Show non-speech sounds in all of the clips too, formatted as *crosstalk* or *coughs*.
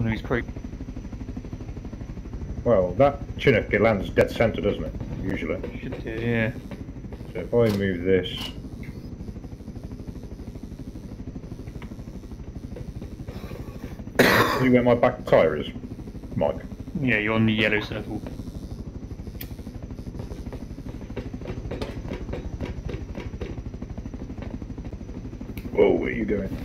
One of his creep. Well, that Chinook, it lands dead center, doesn't it? Usually. Should do, yeah. So if I move this... *coughs* See where my back tyre is, Mike? Yeah, you're on the yellow circle. Whoa, where are you going?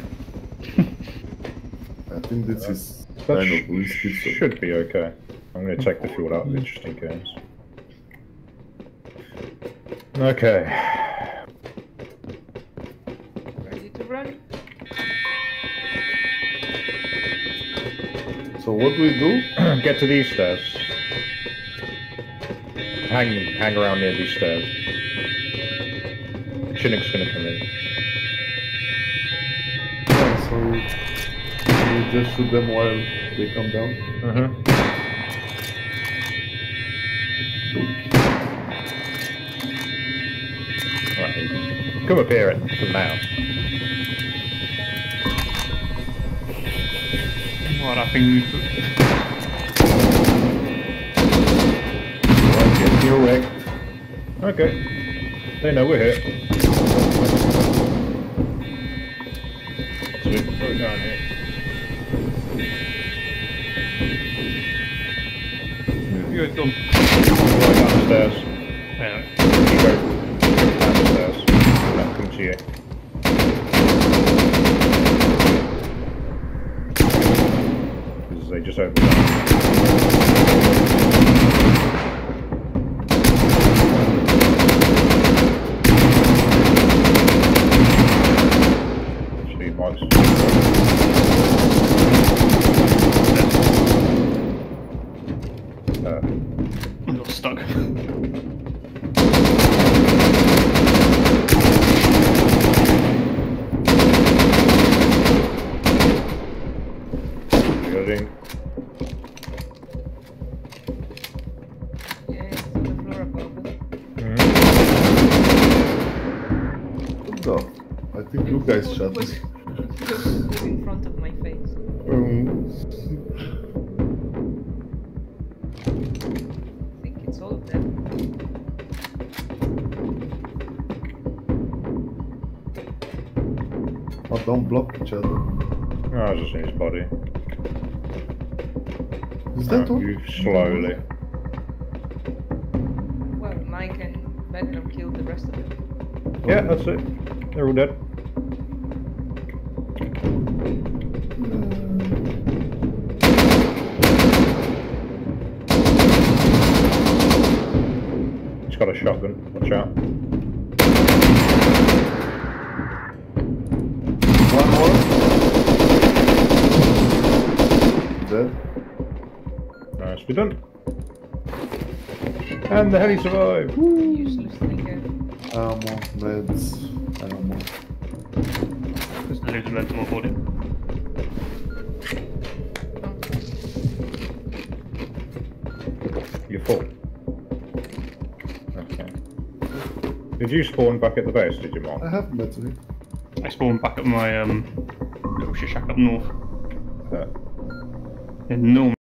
I think this is That kind of risky. So should be okay. I'm going to check the field out of it just in case. Okay. Ready to run? So what do we do? *clears throat* Get to these stairs. Hang, hang around near these stairs. The Chinook's going to come in. Yeah, so we just shoot them while they come down. Mm-hmm. Right. Come up here for now. What I think we've Right, get your way. Okay. They know we're here. Sweet. Put it down here. You're done. Right down the stairs. Yeah. You go down the stairs. I'll come to you. Because they just opened up. Actually, Mike's. Uh, I got stuck. Building. Yeah, it's on the floor above us. Mhm. What? I think you guys shot was in front of my face. Um, I think it's all of them. oh, don't block each other. Oh, I was just in his body. Is that all? Move slowly. Well, Mike and Magnum killed the rest of them. Yeah, that's it. They're all dead. He's got a shotgun. Watch out. One more. Nicely done. And the heli survived. Woo. Useless thinker. Ammo, meds, ammo. There's loads of momentum on board it. You're full. Okay. Did you spawn back at the base, did you, Mark? I Mark? have meds. eh? I spawned back at my um little shack up north. Uh, And normally